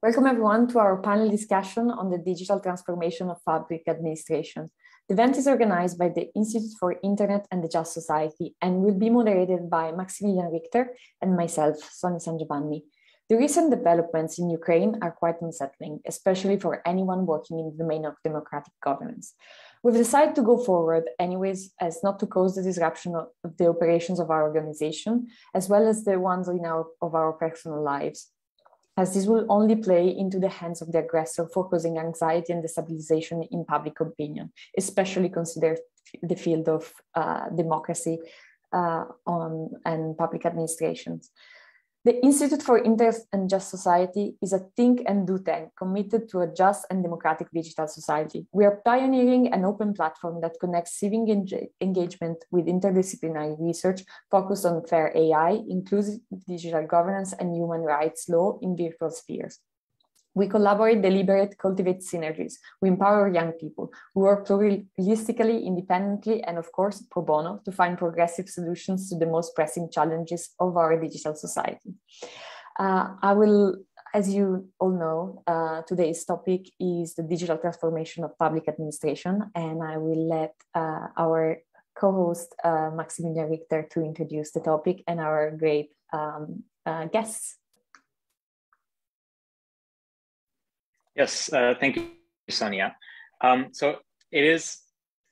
Welcome everyone to our panel discussion on the digital transformation of public administration. The event is organized by the Institute for Internet and the Just Society and will be moderated by Maximilian Richter and myself, Sonia San Giovanni. The recent developments in Ukraine are quite unsettling, especially for anyone working in the domain of democratic governance. We've decided to go forward anyways as not to cause the disruption of the operations of our organization, as well as the ones in our, of our personal lives as this will only play into the hands of the aggressor for causing anxiety and destabilization in public opinion, especially consider the field of uh, democracy uh, on, and public administrations. The Institute for Internet and Just Society is a think and do tank committed to a just and democratic digital society. We are pioneering an open platform that connects civic engagement with interdisciplinary research focused on fair AI, inclusive digital governance, and human rights law in virtual spheres. We collaborate, deliberate, cultivate synergies. We empower young people We work pluralistically, independently, and of course, pro bono to find progressive solutions to the most pressing challenges of our digital society. Uh, I will, as you all know, uh, today's topic is the digital transformation of public administration, and I will let uh, our co-host uh, Maximilian Richter to introduce the topic and our great um, uh, guests. Yes, uh, thank you, Sonia. Um, so it is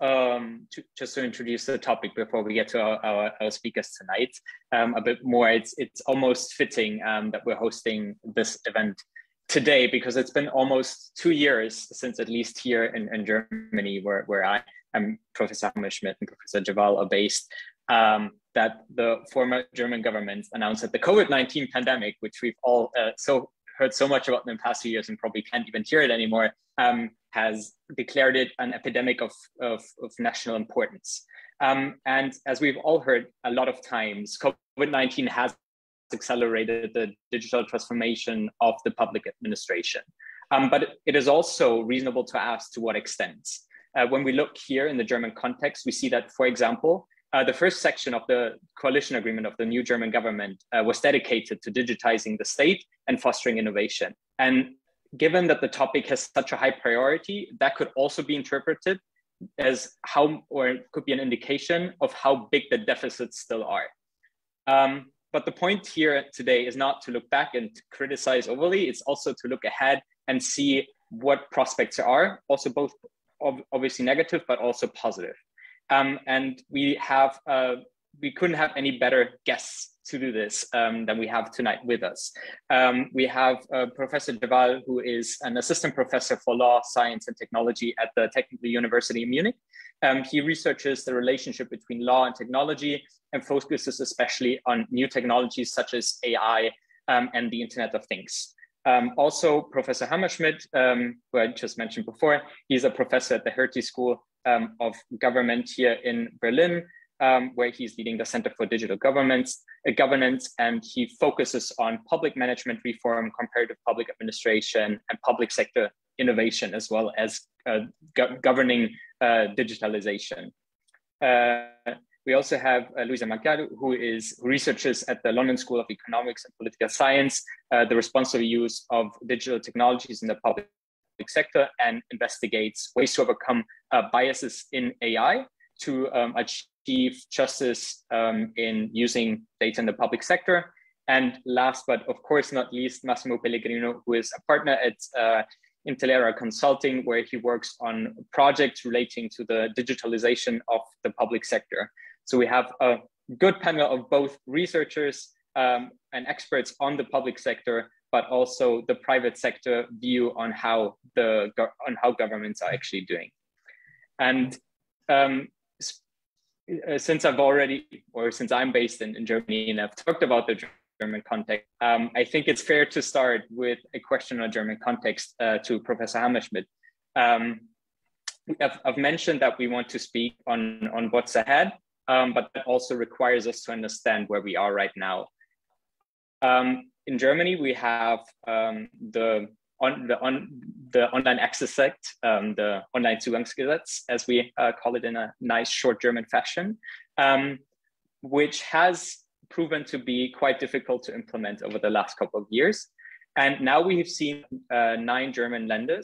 um, to, just to introduce the topic before we get to our, our, our speakers tonight um, a bit more. It's it's almost fitting um, that we're hosting this event today because it's been almost two years since at least here in, in Germany, where where I am Professor Hammerschmid and Professor Djeffal are based. Um, that the former German government announced that the COVID 19 pandemic, which we've all uh, so heard so much about in the past few years and probably can't even hear it anymore, um, has declared it an epidemic of, of, of national importance. Um, and as we've all heard a lot of times, COVID 19 has accelerated the digital transformation of the public administration. Um, but it is also reasonable to ask to what extent. Uh, when we look here in the German context, we see that, for example, uh, the first section of the coalition agreement of the new German government uh, was dedicated to digitizing the state and fostering innovation. And given that the topic has such a high priority, that could also be interpreted as how, or it could be an indication of how big the deficits still are. Um, but the point here today is not to look back and criticize overly, it's also to look ahead and see what prospects there are, also both obviously negative, but also positive. Um, and we have uh, we couldn't have any better guests to do this um, than we have tonight with us. Um, we have uh, Professor Djeffal, who is an assistant professor for law, science, and technology at the Technical University in Munich. Um, he researches the relationship between law and technology and focuses especially on new technologies such as AI um, and the Internet of Things. Um, also, Professor Hammerschmid, um, who I just mentioned before, he's a professor at the Hertie School um, of Government here in Berlin, um, where he's leading the Center for Digital Governments, uh, Governance, and he focuses on public management reform, comparative public administration, and public sector innovation, as well as uh, go governing uh, digitalization. Uh, we also have uh, Luisa Maggiaro, who is who researches at the London School of Economics and Political Science, the responsible use of digital technologies in the public sector and investigates ways to overcome uh, biases in AI to um, achieve justice um, in using data in the public sector. And last but of course not least, Massimo Pellegrino, who is a partner at uh, Intellera Consulting, where he works on projects relating to the digitalization of the public sector. So we have a good panel of both researchers um, and experts on the public sector but also the private sector view on how the on how governments are actually doing. And um, uh, since I've already, or since I'm based in, in Germany and I've talked about the German context, um, I think it's fair to start with a question on German context uh, to Professor Hammerschmid. Um, I've, I've, mentioned that we want to speak on, on what's ahead, um, but that also requires us to understand where we are right now. Um, in Germany, we have um, the on the on the Online Access Act, um, the Online Zugangsgesetz, as we uh, call it in a nice short German fashion, um, which has proven to be quite difficult to implement over the last couple of years. And now we have seen uh, nine German Länder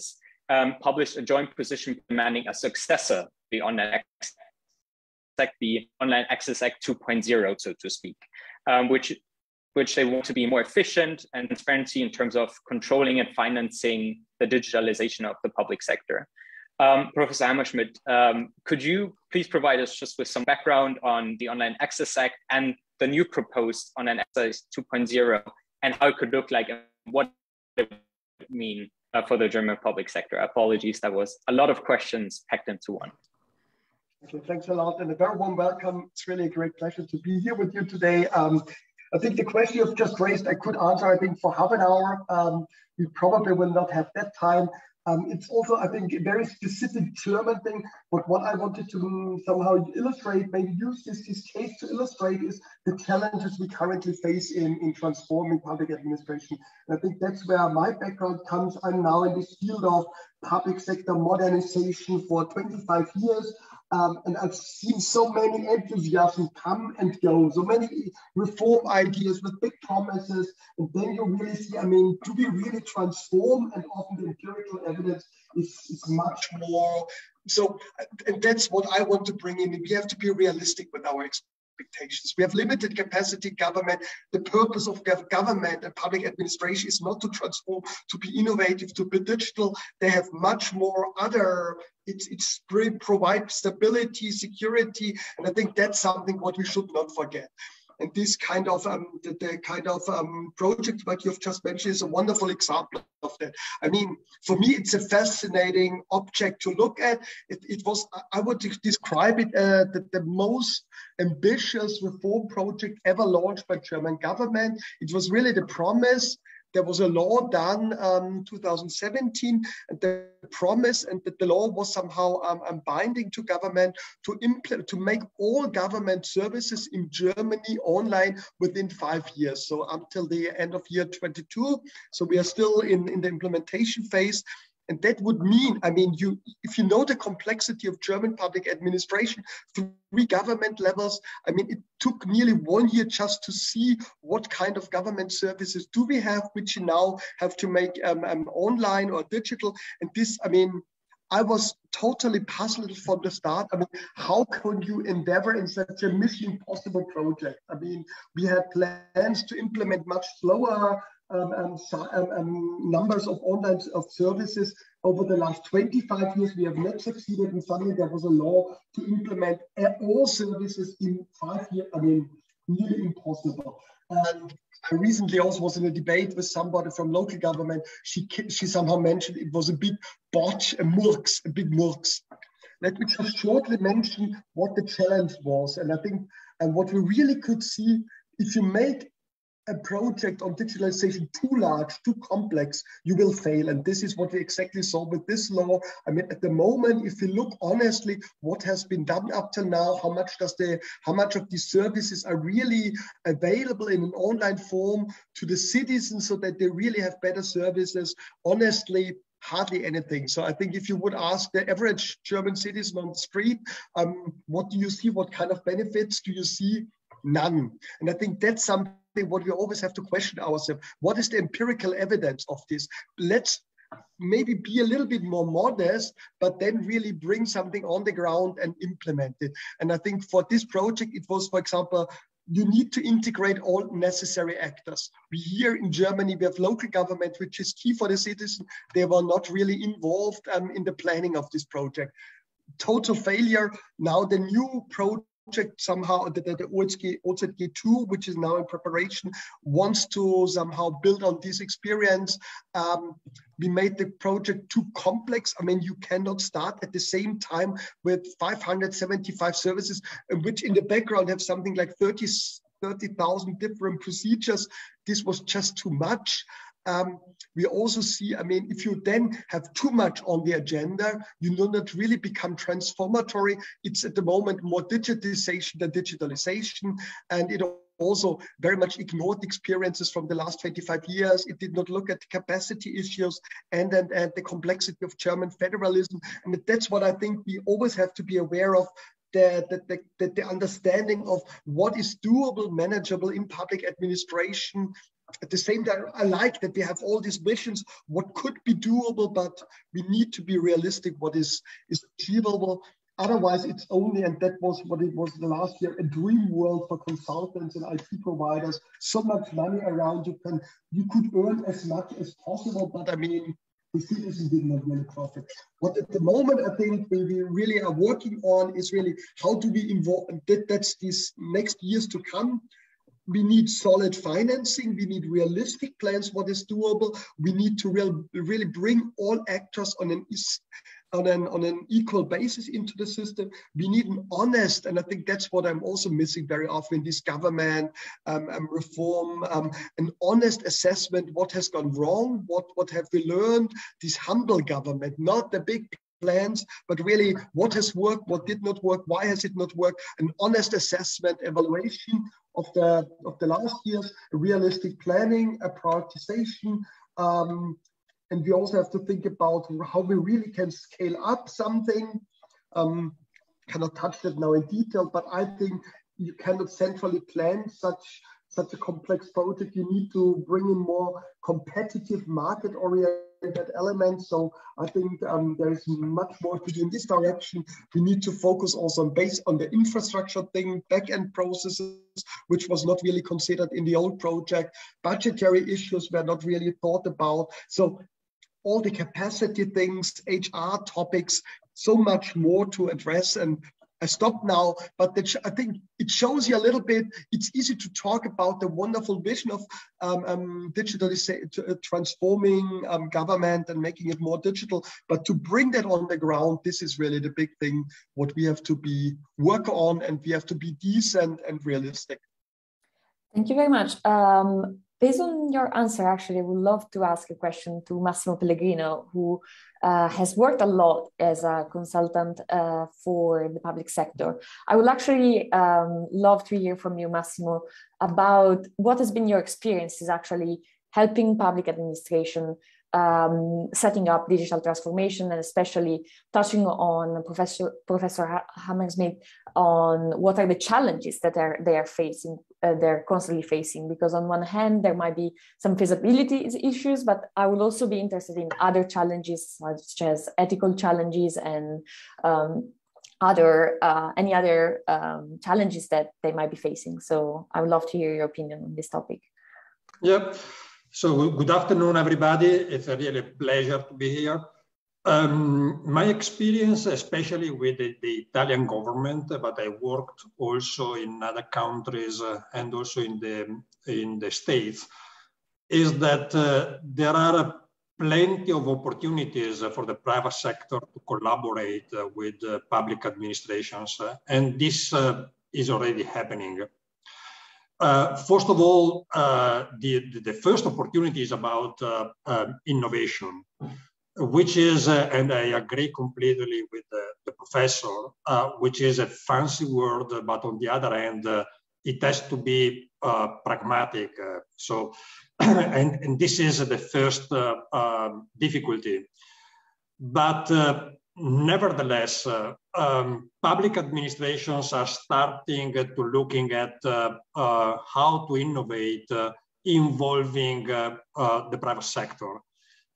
um, published a joint position demanding a successor, the Online Access Act, the Online Access Act 2.0, so to speak, um, which which they want to be more efficient and transparency in terms of controlling and financing the digitalization of the public sector. Um, Professor Hammerschmid, um, could you please provide us just with some background on the Online Access Act and the new proposed Online Access 2.0 and how it could look like and what it would mean uh, for the German public sector? Apologies, that was a lot of questions packed into one. Okay, thanks a lot and a very warm welcome. It's really a great pleasure to be here with you today. Um, I think the question you've just raised, I could answer, I think, for half an hour. Um, we probably will not have that time. Um, it's also, I think, a very specific German thing. But what I wanted to somehow illustrate, maybe use this, this case to illustrate, is the challenges we currently face in, in transforming public administration. And I think that's where my background comes. I'm now in this field of public sector modernization for 25 years. Um, and I've seen so many enthusiasms come and go, so many reform ideas with big promises. And then you really see, I mean, do we really transform? And often the empirical evidence is, is much more. So, and that's what I want to bring in. We have to be realistic with our expectations. We have limited capacity government. The purpose of government and public administration is not to transform, to be innovative, to be digital. They have much more other, it's, it's provide stability, security. And I think that's something what we should not forget. And this kind of um, the, the, kind of um, project like you've just mentioned is a wonderful example of that. I mean, for me, it's a fascinating object to look at. It, it was, I would describe it uh, the, the most ambitious reform project ever launched by German government. It was really the promise there was a law done um, 2017, and the promise and that the law was somehow um, um, binding to government to implement to make all government services in Germany online within five years. So until the end of year 22. So we are still in, in the implementation phase. And that would mean, I mean, you if you know the complexity of German public administration, three government levels, I mean, it took nearly one year just to see what kind of government services do we have, which you now have to make um, um, online or digital. And this, I mean, I was totally puzzled from the start. I mean, how could you endeavor in such a mission impossible project? I mean, we had plans to implement much slower um, um, um, um, numbers of online of services over the last 25 years. We have not succeeded, and suddenly there was a law to implement all services in five years. I mean, nearly impossible. I recently also was in a debate with somebody from local government. She she somehow mentioned it was a big botch, a murks, a big murks. Let me just shortly mention what the challenge was, and I think and what we really could see if you make a project on digitalization too large, too complex, you will fail. And this is what we exactly saw with this law. I mean, at the moment, if you look honestly, what has been done up till now, how much does the, how much of these services are really available in an online form to the citizens so that they really have better services? Honestly, hardly anything. So I think if you would ask the average German citizen on the street, um, what do you see? What kind of benefits do you see? None. And I think that's something what we always have to question ourselves. What is the empirical evidence of this? Let's maybe be a little bit more modest, but then really bring something on the ground and implement it. And I think for this project, it was, for example, you need to integrate all necessary actors. We here in Germany, we have local government, which is key for the citizen. They were not really involved um, in the planning of this project. Total failure. Now the new project project somehow, the, the, the OZG, OZG2, which is now in preparation, wants to somehow build on this experience. Um, we made the project too complex. I mean, you cannot start at the same time with 575 services, which in the background have something like 30 30,000 different procedures. This was just too much. Um, we also see, I mean, if you then have too much on the agenda, you do not really become transformatory. It's at the moment more digitization than digitalization. And it also very much ignored experiences from the last 25 years. It did not look at capacity issues and, and, and the complexity of German federalism. And that's what I think we always have to be aware of the, the, the, the, understanding of what is doable, manageable in public administration at the same time, I like that we have all these visions, what could be doable, but we need to be realistic, what is, is achievable. Otherwise, it's only, and that was what it was the last year, a dream world for consultants and IT providers. So much money around, you can, you could earn as much as possible, but I mean, the citizen did not really profit. What at the moment I think we really are working on is really how do we involve, that, that's these next years to come, we need solid financing. We need realistic plans. What is doable? We need to real, really bring all actors on an on an on an equal basis into the system. We need an honest, and I think that's what I'm also missing very often in this government um, um, reform, um, an honest assessment. What has gone wrong? What what have we learned? This humble government, not the big plans, but really what has worked, what did not work, why has it not worked, an honest assessment, evaluation of the of the last years, realistic planning, a prioritization. Um, and we also have to think about how we really can scale up something. Um, cannot touch that now in detail, but I think you cannot centrally plan such such a complex project. You need to bring in more competitive market oriented that element. So I think um, there is much more to do in this direction. We need to focus also on based on the infrastructure thing, back-end processes, which was not really considered in the old project. Budgetary issues were not really thought about. So all the capacity things, HR topics, so much more to address and I stop now, but I think it shows you a little bit. It's easy to talk about the wonderful vision of um, um, uh, transforming um, government and making it more digital, but to bring that on the ground, this is really the big thing. What we have to be work on, and we have to be decent and realistic. Thank you very much. Um, based on your answer, actually, I would love to ask a question to Massimo Pellegrino, who uh, has worked a lot as a consultant uh, for the public sector. I would actually um, love to hear from you, Massimo, about what has been your experiences actually helping public administration um, setting up digital transformation and especially touching on Professor Professor Hammersmith on what are the challenges that are they are facing uh, they're constantly facing because on one hand there might be some feasibility issues but I would also be interested in other challenges such as ethical challenges and um, other uh, any other um, challenges that they might be facing so I would love to hear your opinion on this topic. Yep. So good afternoon, everybody. It's a really pleasure to be here. Um, my experience, especially with the, the, Italian government, but I worked also in other countries uh, and also in the in the states, is that uh, there are plenty of opportunities for the private sector to collaborate uh, with uh, public administrations, and this uh, is already happening. Uh, first of all, uh, the, the first opportunity is about uh, innovation, which is, uh, and I agree completely with the, the professor, uh, which is a fancy word, but on the other hand, it has to be pragmatic. so, and, and this is the first um, difficulty. But nevertheless, uh, um, public administrations are starting to looking at uh, uh, how to innovate uh, involving uh, uh, the private sector,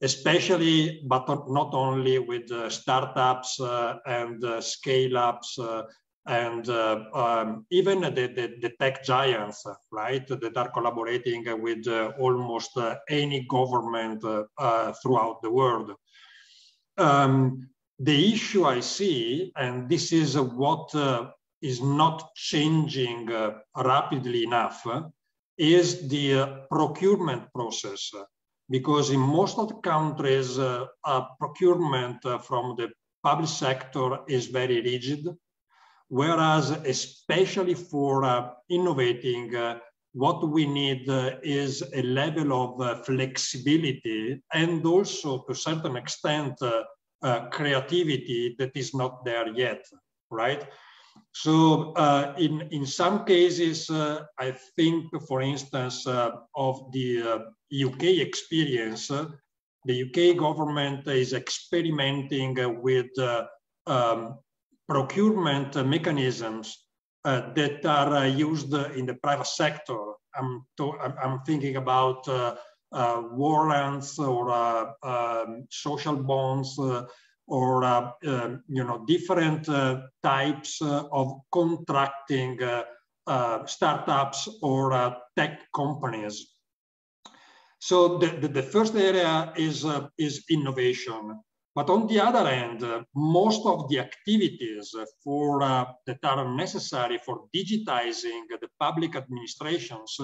especially, but not only with startups and scale-ups and um, even the, the, the, tech giants, right, that are collaborating with almost any government throughout the world. Um, the issue I see, and this is what uh, is not changing uh, rapidly enough, uh, is the uh, procurement process. Because in most of the countries, uh, procurement uh, from the public sector is very rigid, whereas especially for innovating, what we need is a level of flexibility and also to a certain extent uh, creativity that is not there yet, right? So uh, in, in some cases, uh, I think, for instance, uh, of the UK uh, experience, uh, the UK government is experimenting with um, procurement mechanisms that are used in the private sector. I'm, I'm, thinking about uh, uh, warrants or uh, um, social bonds or um, you know different types of contracting startups or tech companies. So the, the, the, first area is, uh, is innovation. But on the other hand, uh, most of the activities for, uh, that are necessary for digitizing the public administrations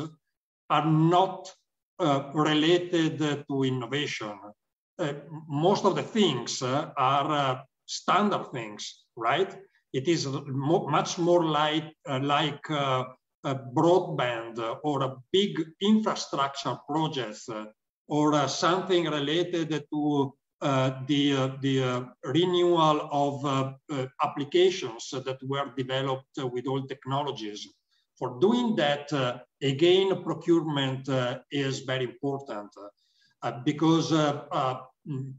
are not uh, related to innovation. Uh, most of the things uh, are standard things, right? It is mo much more like, like broadband or a big infrastructure projects uh, or uh, something related to uh, the, uh, the uh, renewal of uh, applications that were developed with old technologies. For doing that, again, procurement is very important because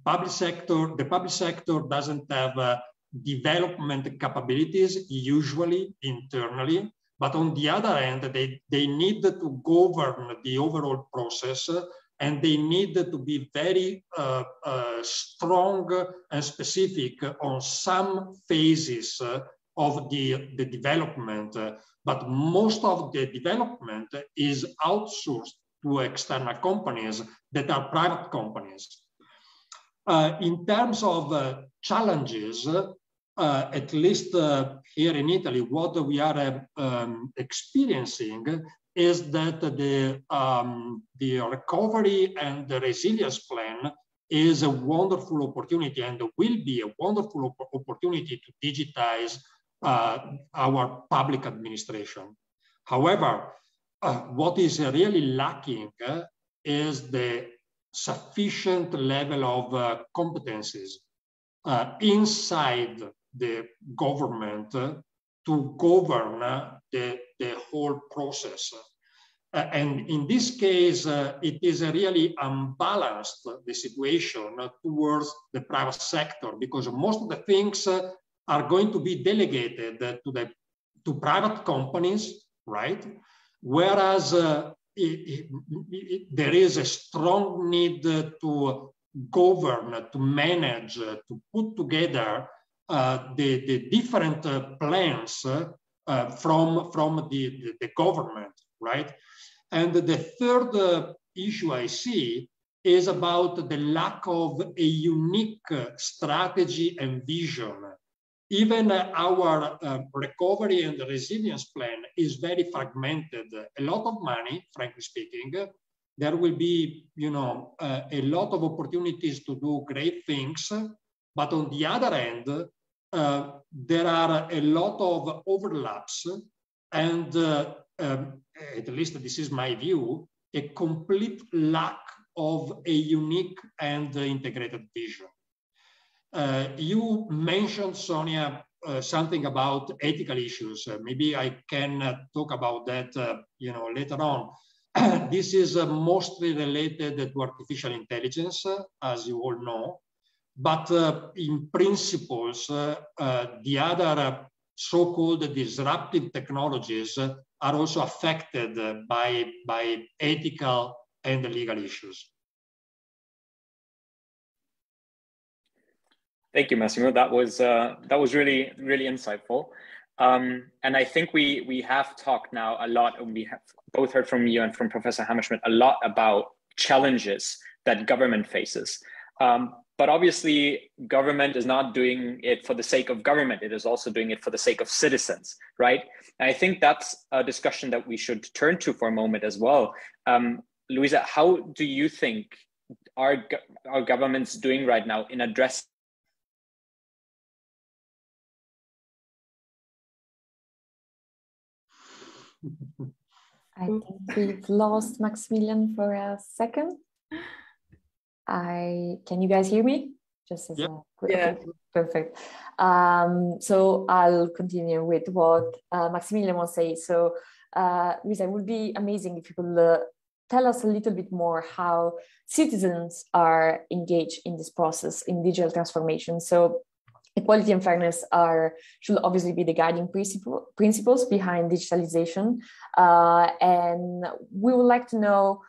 public sector, the public sector doesn't have development capabilities usually internally but on the other hand they, they need to govern the overall process and they need to be very uh, uh, strong and specific on some phases of the, the development. But most of the development is outsourced to external companies that are private companies. Uh, in terms of uh, challenges, uh, at least uh, here in Italy, what we are um, experiencing is that the, um, the recovery and the resilience plan is a wonderful opportunity and will be a wonderful op opportunity to digitize uh, our public administration. However, uh, what is really lacking uh, is the sufficient level of uh, competencies inside the government to govern the, the whole process. Uh, and in this case, uh, it is a really unbalanced, the situation towards the private sector, because most of the things uh, are going to be delegated to, the, to private companies, right? Whereas it, it, it, there is a strong need to govern, to manage, to put together uh, the, the different uh, plans uh, from, from the, the, the, government, right? And the third issue I see is about the lack of a unique strategy and vision. Even our uh, recovery and resilience plan is very fragmented. A lot of money, frankly speaking, there will be, you know, uh, a lot of opportunities to do great things, but on the other end, uh, there are a lot of overlaps and uh, um, at least this is my view, a complete lack of a unique and integrated vision. Uh, you mentioned, Sonia, uh, something about ethical issues. Uh, maybe I can uh, talk about that, you know, later on. this is mostly related to artificial intelligence, as you all know. But uh, in principles, uh, uh, the other so-called disruptive technologies are also affected by, by ethical and legal issues. Thank you, Massimo. That was uh, that was really really insightful, um, and I think we we have talked now a lot, and we have both heard from you and from Professor Hammerschmid a lot about challenges that government faces. Um, but obviously government is not doing it for the sake of government. It is also doing it for the sake of citizens right? And i think that's a discussion that we should turn to for a moment as well. Um, luisa how do you think our, our governments doing right now in addressing I think we've lost Maximilian for a second. I can you guys hear me? Just as yep. a quick, yeah. perfect. Um, so I'll continue with what uh, Maximilian will say. So, uh, Luisa, it would be amazing if you could uh, tell us a little bit more how citizens are engaged in this process in digital transformation. So, equality and fairness are should obviously be the guiding principle, principles behind digitalization. Uh, and we would like to know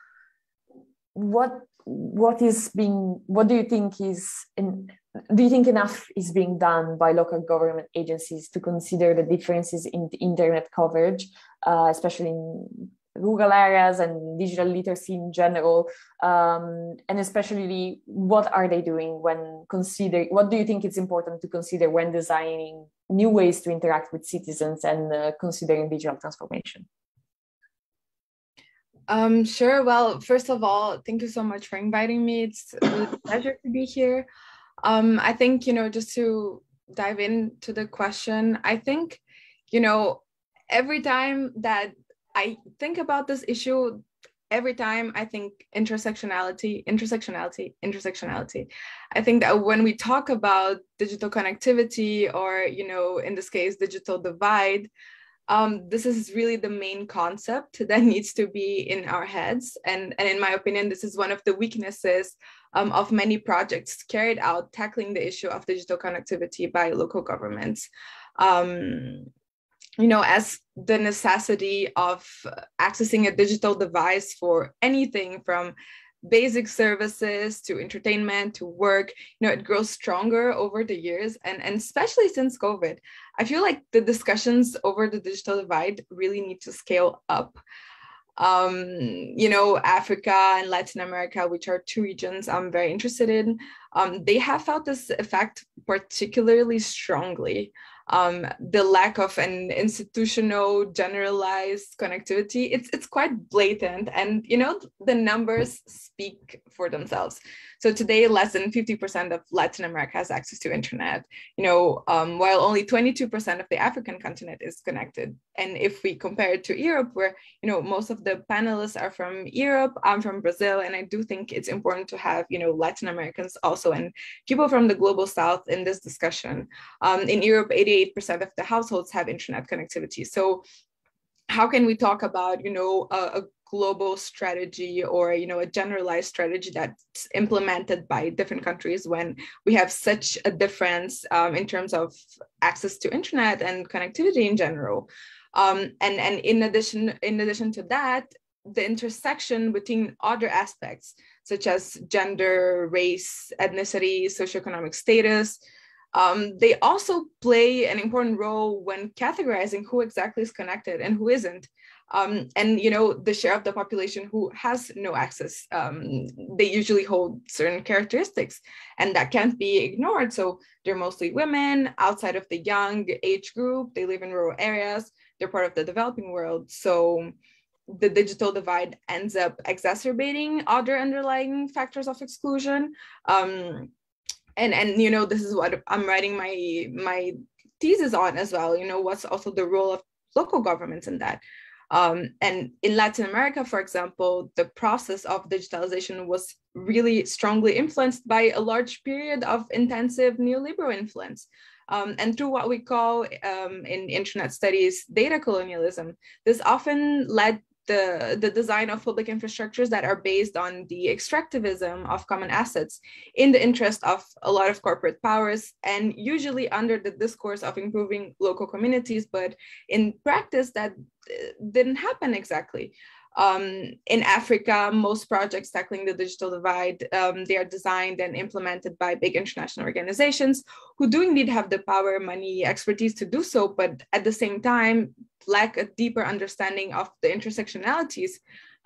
what what is being what do you think is in, do you think enough is being done by local government agencies to consider the differences in the internet coverage, uh, especially in rural areas and digital literacy in general? Um, and especially what are they doing when consider what do you think it's important to consider when designing new ways to interact with citizens and uh, considering digital transformation um, sure well first of all thank you so much for inviting me it's a pleasure to be here um, i think you know just to dive into the question i think you know every time that I think about this issue every time I think intersectionality, intersectionality, intersectionality. I think that when we talk about digital connectivity or, you know, in this case, digital divide, um, this is really the main concept that needs to be in our heads. And, and in my opinion, this is one of the weaknesses um, of many projects carried out tackling the issue of digital connectivity by local governments. Um, you know, as the necessity of accessing a digital device for anything from basic services to entertainment to work you know it grows stronger over the years. And and especially since covid i feel like the discussions over the digital divide really need to scale up. Um you know africa and latin america which are two regions i'm very interested in um they have felt this effect particularly strongly um, the lack of an institutional generalized connectivity it's it's quite blatant. And you know the numbers speak for themselves. So today less than 50% of latin america has access to internet. You know um, while only 22% of the african continent is connected. And if we compare it to europe where you know most of the panelists are from europe i'm from brazil and i do think it's important to have you know latin americans also and people from the global south in this discussion. Um, in europe 80 88% of the households have internet connectivity. So how can we talk about, you know, a, a global strategy or you know a generalized strategy that's implemented by different countries when we have such a difference um, in terms of access to internet and connectivity in general um, and and in addition in addition to that the intersection between other aspects such as gender race ethnicity socioeconomic status um, they also play an important role when categorizing who exactly is connected and who isn't. Um, and you know the share of the population who has no access um, they usually hold certain characteristics and that can't be ignored. So they're mostly women outside of the young age group. They live in rural areas. They're part of the developing world. So the digital divide ends up exacerbating other underlying factors of exclusion. Um, and and you know this is what i'm writing my my thesis on as well you know what's also the role of local governments in that. Um, and in latin america for example the process of digitalization was really strongly influenced by a large period of intensive neoliberal influence. Um, and through what we call um, in internet studies data colonialism this often led the, the design of public infrastructures that are based on the extractivism of common assets in the interest of a lot of corporate powers and usually under the discourse of improving local communities but in practice that uh, didn't happen exactly um, in Africa, most projects tackling the digital divide, um, they are designed and implemented by big international organizations who do indeed have the power, money, expertise to do so, but at the same time, lack a deeper understanding of the intersectionalities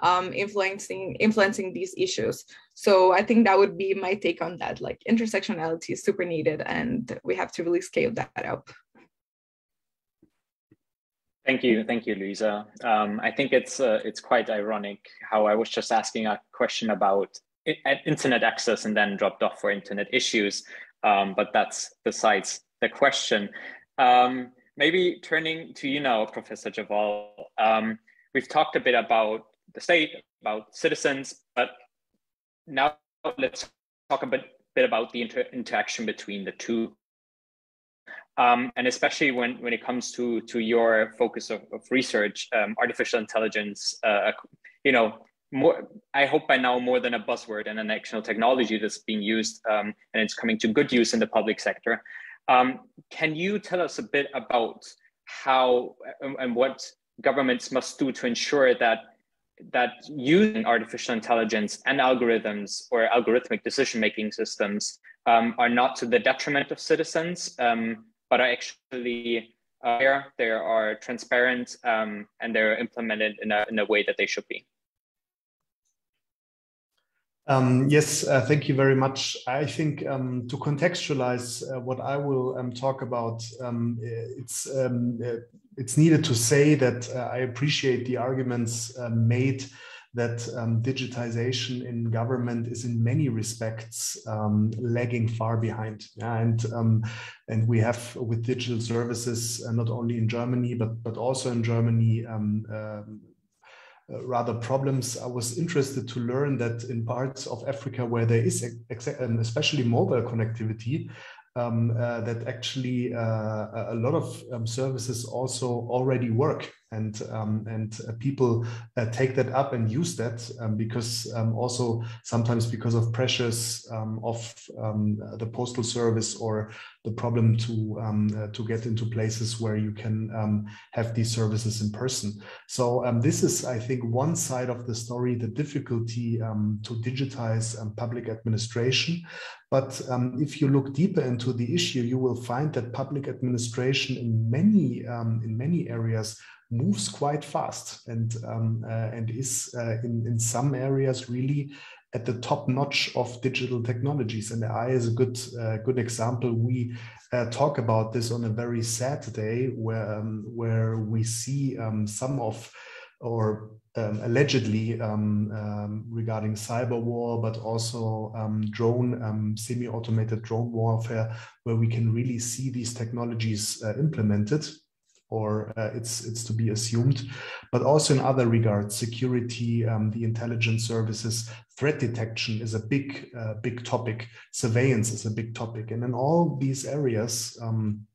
um, influencing influencing these issues. So I think that would be my take on that. Like intersectionality is super needed, and we have to really scale that up. Thank you, thank you, Luisa. Um, I think it's uh, it's quite ironic how I was just asking a question about internet access and then dropped off for internet issues, um, but that's besides the question. Um, maybe turning to you now, Professor Djeffal, um, we've talked a bit about the state, about citizens, but now let's talk a bit, bit about the inter interaction between the two. Um, and especially when, when it comes to, to your focus of, of research, um, artificial intelligence, uh, you know, more, I hope by now more than a buzzword and an actual technology that's being used um, and it's coming to good use in the public sector. Um, can you tell us a bit about how and what governments must do to ensure that that using artificial intelligence and algorithms or algorithmic decision making systems um, are not to the detriment of citizens, um, but are actually uh, they are transparent, um, and they're implemented in a, in a way that they should be. Um, yes, uh, thank you very much. I think um, to contextualize uh, what I will um, talk about, um, it's um, uh, it's needed to say that uh, I appreciate the arguments uh, made that um, digitization in government is in many respects um, lagging far behind. And um, and we have with digital services uh, not only in Germany but but also in Germany. Um, um, uh, rather problems. I was interested to learn that in parts of Africa where there is um, especially mobile connectivity, um, uh, that actually uh, a lot of um, services also already work and um, and uh, people uh, take that up and use that um, because um, also sometimes because of pressures um, of the postal service or the problem to uh, to get into places where you can have these services in person. So this is, I think, one side of the story: the difficulty to digitize public administration. But if you look deeper into the issue, you will find that public administration in many in many areas moves quite fast and um, uh, and is uh, in in some areas really at the top notch of digital technologies. And AI is a good uh, good example. We uh, talk about this on a very sad day where um, where we see um, some of or um, allegedly um, um, regarding cyber war, but also um, drone, um, semi-automated drone warfare, where we can really see these technologies uh, implemented or uh, it's it's to be assumed, but also in other regards, security, um, the intelligence services, threat detection is a big uh, big topic. Surveillance is a big topic, and in all these areas. Um,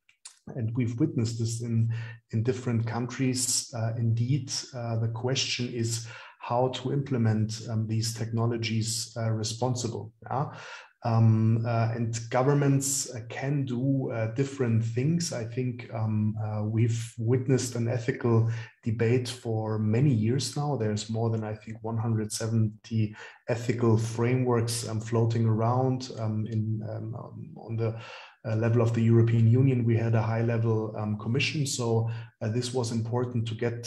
and we've witnessed this in, in different countries. Uh, indeed, uh, the question is how to implement um, these technologies uh, responsible. Yeah? Um, uh, and governments uh, can do uh, different things. I think um, we've witnessed an ethical debate for many years now. There's more than, I think, 170 ethical frameworks um, floating around um, in, um, on the level of the European Union. We had a high level um, commission. So uh, this was important to get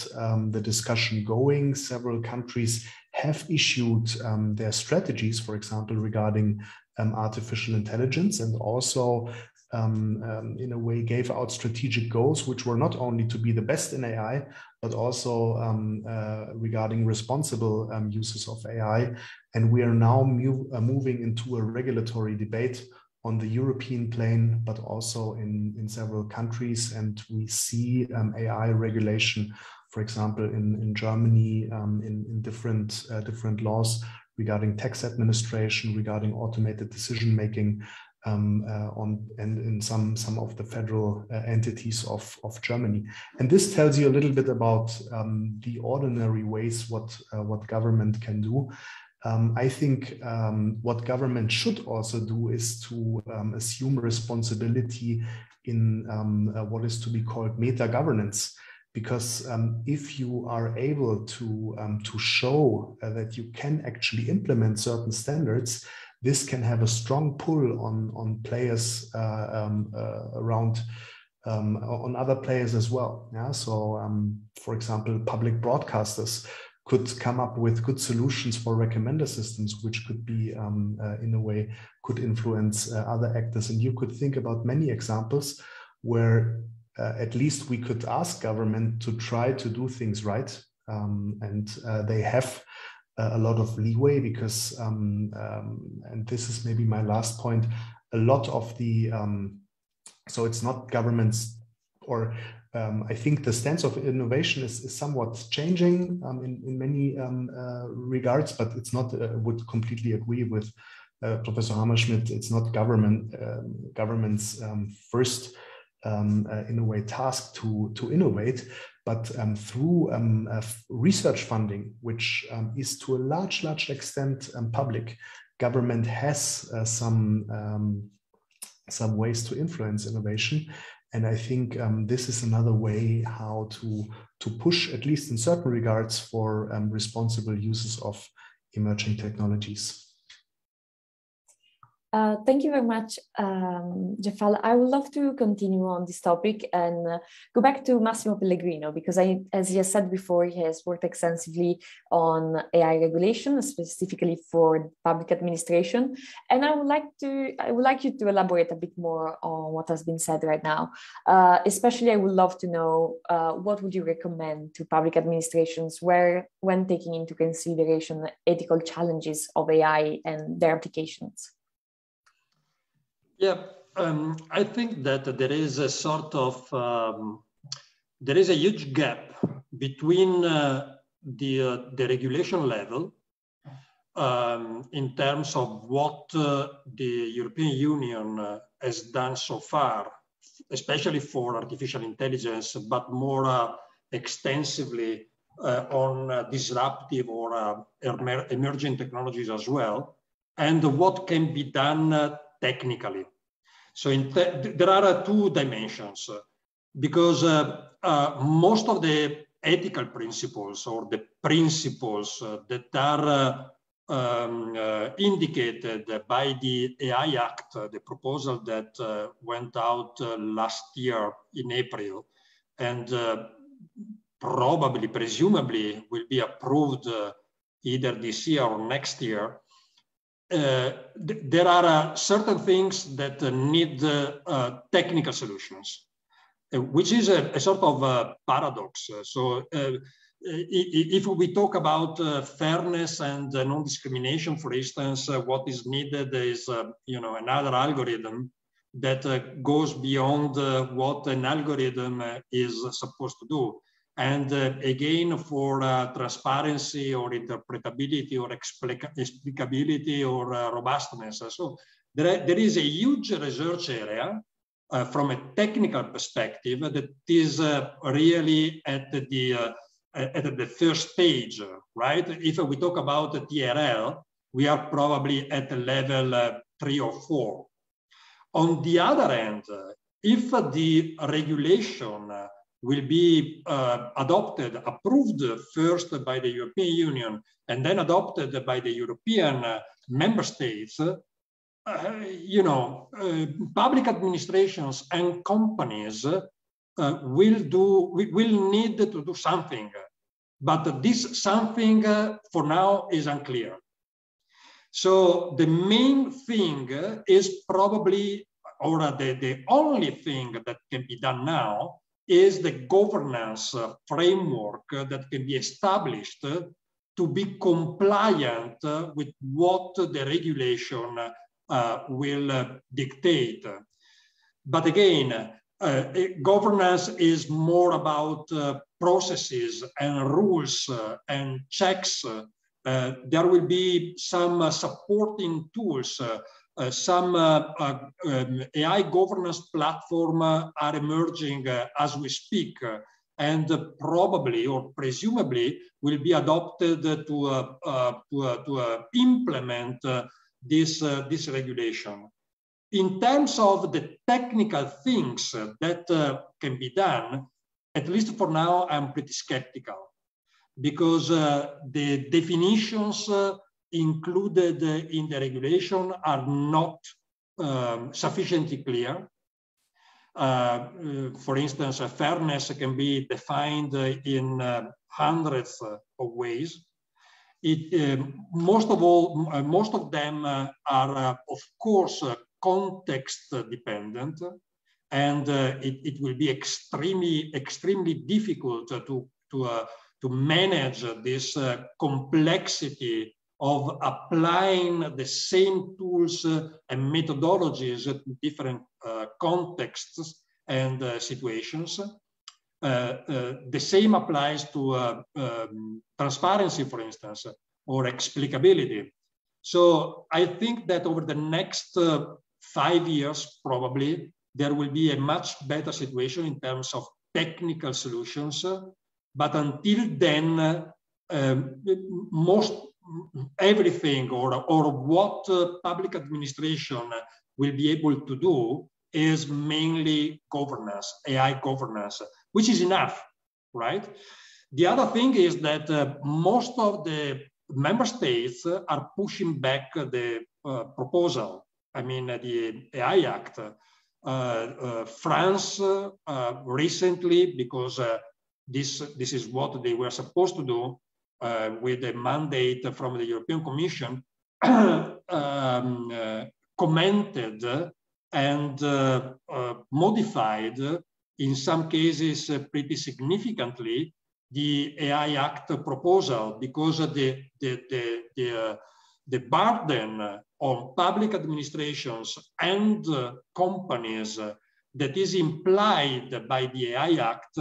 the discussion going. Several countries have issued um, their strategies, for example, regarding um, artificial intelligence and also um, um, in a way gave out strategic goals, which were not only to be the best in AI, but also um, uh, regarding responsible um, uses of AI. And we are now uh, moving into a regulatory debate on the European plane, but also in, in several countries. And we see um, AI regulation, for example, in, in Germany, um, in, in different, uh, different laws regarding tax administration, regarding automated decision making, um, uh, on and in some some of the federal uh, entities of of Germany. And this tells you a little bit about um, the ordinary ways what uh, what government can do. Um, I think um, what government should also do is to um, assume responsibility in um, uh, what is to be called meta governance because um, if you are able to um, to show uh, that you can actually implement certain standards, this can have a strong pull on on players uh, uh, around on other players as well. Yeah. So, for example, public broadcasters could come up with good solutions for recommender systems, which could be um, uh, in a way could influence uh, other actors. And you could think about many examples where uh, at least we could ask government to try to do things right. Um, and uh, they have a lot of leeway because, um, um, and this is maybe my last point, a lot of the, um, so it's not governments or um, I think the stance of innovation is, is somewhat changing um, in, in many uh, regards, but it's not, uh, would completely agree with uh, Professor Hammerschmid. It's not government government's first um, uh, in a way tasked to, to innovate, but um, through um, uh, research funding, which um, is to a large, large extent um, public, government has uh, some um, some ways to influence innovation. And I think um, this is another way how to, to push, at least in certain regards, for um, responsible uses of emerging technologies. Uh, thank you very much, um, Djeffal. I would love to continue on this topic and uh, go back to Massimo Pellegrino because, I, as he has said before, he has worked extensively on AI regulation, specifically for public administration. And I would like to, I would like you to elaborate a bit more on what has been said right now. Uh, especially, I would love to know uh, what would you recommend to public administrations where, when taking into consideration ethical challenges of AI and their applications. Yeah, um, I think that there is a sort of um, there is a huge gap between uh, the uh, the regulation level um, in terms of what uh, the European Union uh, has done so far, especially for artificial intelligence, but more uh, extensively uh, on disruptive or emerging technologies as well, and what can be done technically. So there are uh, two dimensions uh, because uh, uh, most of the ethical principles or the principles uh, that are um, indicated by the AI Act, the proposal that went out last year in April, and probably, presumably, will be approved either this year or next year, uh, Uh, th there are uh, certain things that uh, need uh, technical solutions, uh, which is a, a sort of a paradox. Uh, so uh, if we talk about fairness and non-discrimination, for instance, what is needed is you know another algorithm that goes beyond what an algorithm is supposed to do. And uh, again, for uh, transparency or interpretability or explicability or uh, robustness. So there, there is a huge research area uh, from a technical perspective that is uh, really at the, uh, at the first stage, right? If we talk about TRL, we are probably at level three or four. On the other hand, if the regulation will be uh, adopted, approved first by the European Union and then adopted by the European uh, member states, uh, you know, uh, public administrations and companies uh, will do, will need to do something. But this something uh, for now is unclear. So the main thing is probably, or the, the only thing that can be done now is the governance framework that can be established to be compliant with what the regulation uh, will dictate. But again, uh, governance is more about uh, processes and rules uh, and checks. Uh, there will be some uh, supporting tools uh, some uh, uh, um, AI governance platform are emerging as we speak and probably or presumably will be adopted to, to, to implement this, this regulation. In terms of the technical things that can be done, at least for now, I'm pretty skeptical because uh, the definitions uh, included in the regulation are not um, sufficiently clear. Uh, uh, for instance, fairness can be defined in uh, hundreds of ways. It, um, most of all, uh, most of them are, of course, context dependent, and it, it, will be extremely, extremely difficult to to to manage this complexity of applying the same tools and methodologies to different uh, contexts and uh, situations. Uh, uh the same applies to uh, um, transparency, for instance, or explicability. So I think that over the next uh, five years, probably, there will be a much better situation in terms of technical solutions. But until then, um, most everything or, or what uh, public administration will be able to do is mainly governance, AI governance, which is enough, right? The other thing is that uh, most of the member states are pushing back the uh, proposal. I mean, the AI Act. Uh, uh, France uh, recently, because this, this is what they were supposed to do with a mandate from the European Commission, um, commented and uh, uh, modified, in some cases uh, pretty significantly, the AI Act proposal because the, the, the, the, the burden on public administrations and companies that is implied by the AI Act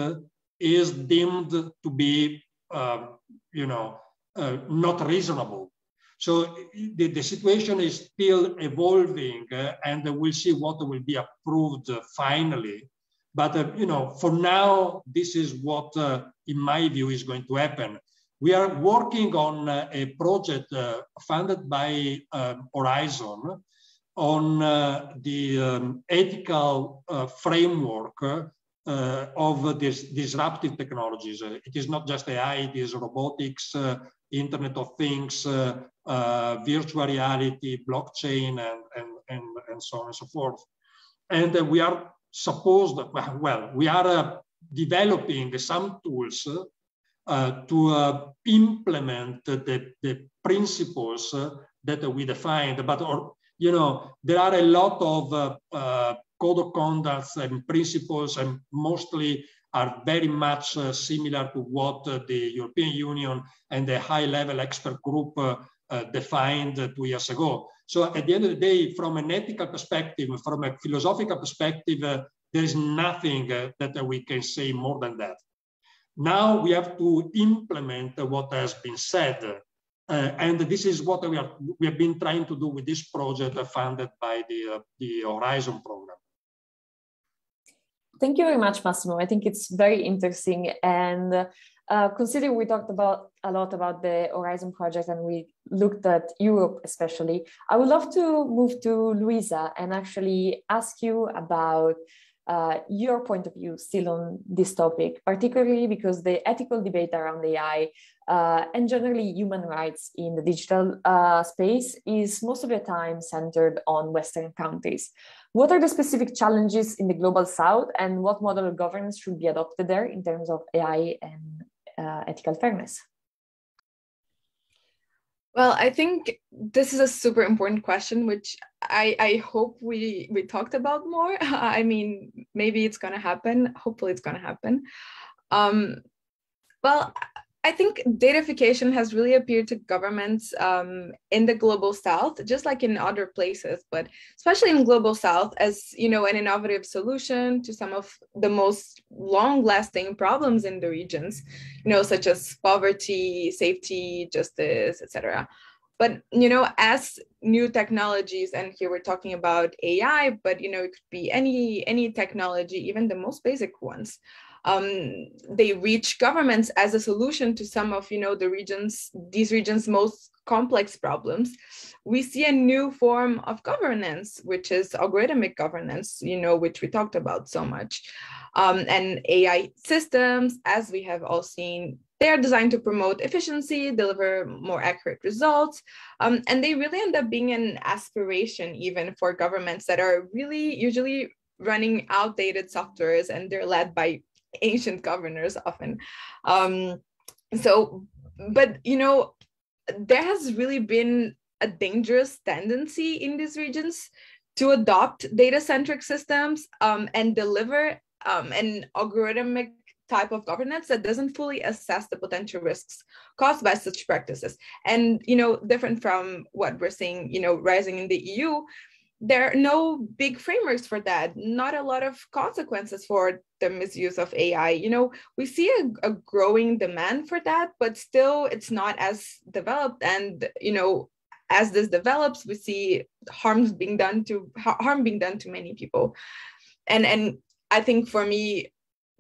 is deemed to be, uh, you know, uh, not reasonable. So the, the situation is still evolving uh, and we'll see what will be approved finally. But, uh, you know, for now, this is what, uh, in my view, is going to happen. We are working on uh, a project uh, funded by um, Horizon on uh, the um, ethical framework of this disruptive technologies. it is not just AI, it is robotics, Internet of Things, uh, uh, virtual reality, blockchain, and, and, and, and so on and so forth. And uh, we are supposed, well, we are developing some tools uh, to uh, implement the, the principles uh, that we defined. But, or, you know, there are a lot of code of conduct and principles and mostly are very much uh, similar to what uh, the European Union and the high level expert group uh, defined two years ago. So at the end of the day, from an ethical perspective, from a philosophical perspective, there is nothing that we can say more than that. Now we have to implement what has been said. Uh, and this is what we, are, we have been trying to do with this project funded by the, uh, the Horizon program. Thank you very much, Massimo. I think it's very interesting. And uh, considering we talked about a lot about the Horizon project and we looked at Europe especially, I would love to move to Luisa and actually ask you about uh, your point of view still on this topic, particularly because the ethical debate around AI uh, and generally human rights in the digital uh, space is most of the time centered on Western countries. What are the specific challenges in the global south and what model of governance should be adopted there in terms of AI and uh, ethical fairness? Well, I think this is a super important question, which I, I hope we, we talked about more. I mean, maybe it's going to happen. Hopefully, it's going to happen. Um, well, I think datafication has really appeared to governments um, in the global south, just like in other places, but especially in global south, as you know, an innovative solution to some of the most long-lasting problems in the regions, you know, such as poverty, safety, justice, etc. But you know, as new technologies, and here we're talking about AI, but you know, it could be any any technology, even the most basic ones um, they reach governments as a solution to some of you know the regions these regions most complex problems. We see a new form of governance which is algorithmic governance you know which we talked about so much um, and ai systems as we have all seen. They are designed to promote efficiency deliver more accurate results um, and they really end up being an aspiration even for governments that are really usually running outdated softwares and they're led by ancient governors often. Um, so, but you know, there has really been a dangerous tendency in these regions to adopt data-centric systems um, and deliver um, an algorithmic type of governance that doesn't fully assess the potential risks caused by such practices. And you know, different from what we're seeing, you know, rising in the EU, there are no big frameworks for that not a lot of consequences for the misuse of ai you know we see a, a, growing demand for that but still it's not as developed. And you know as this develops we see harms being done to harm being done to many people. And and i think for me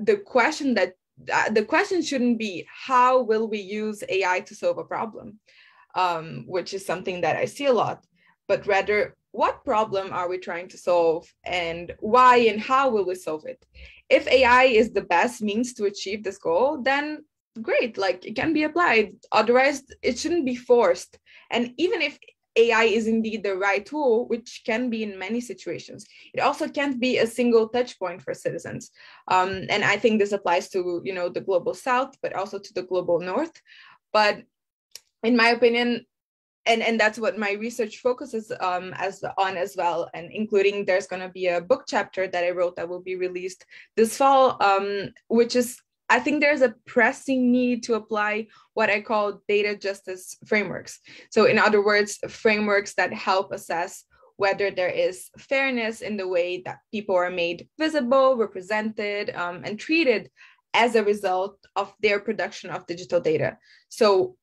the question that uh, the question shouldn't be how will we use AI to solve a problem, um, which is something that I see a lot, but rather what problem are we trying to solve and why and how will we solve it? If AI is the best means to achieve this goal, then great, like it can be applied. Otherwise, it shouldn't be forced. And even if AI is indeed the right tool, which can be in many situations. It also can't be a single touch point for citizens. Um, and I think this applies to, you know, the global south, but also to the global north. But in my opinion, and, and that's what my research focuses um, as on as well, and including there's going to be a book chapter that I wrote that will be released this fall, um, which is I think there's a pressing need to apply what I call data justice frameworks. So, in other words, frameworks that help assess whether there is fairness in the way that people are made visible, represented, um, and treated as a result of their production of digital data. So,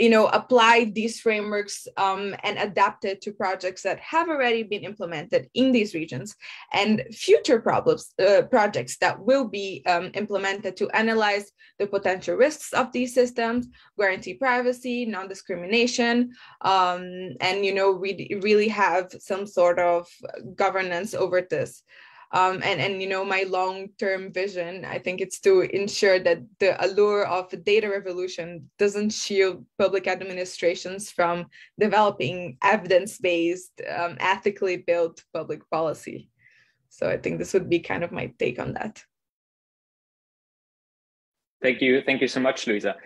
you know apply these frameworks um, and adapt it to projects that have already been implemented in these regions and future problems uh, projects that will be um, implemented to analyze the potential risks of these systems guarantee privacy non-discrimination um, and you know we really have some sort of governance over this um, and and you know my long-term vision i think it's to ensure that the allure of the data revolution doesn't shield public administrations from developing evidence-based um, ethically built public policy. So i think this would be kind of my take on that. Thank you. Thank you so much luisa.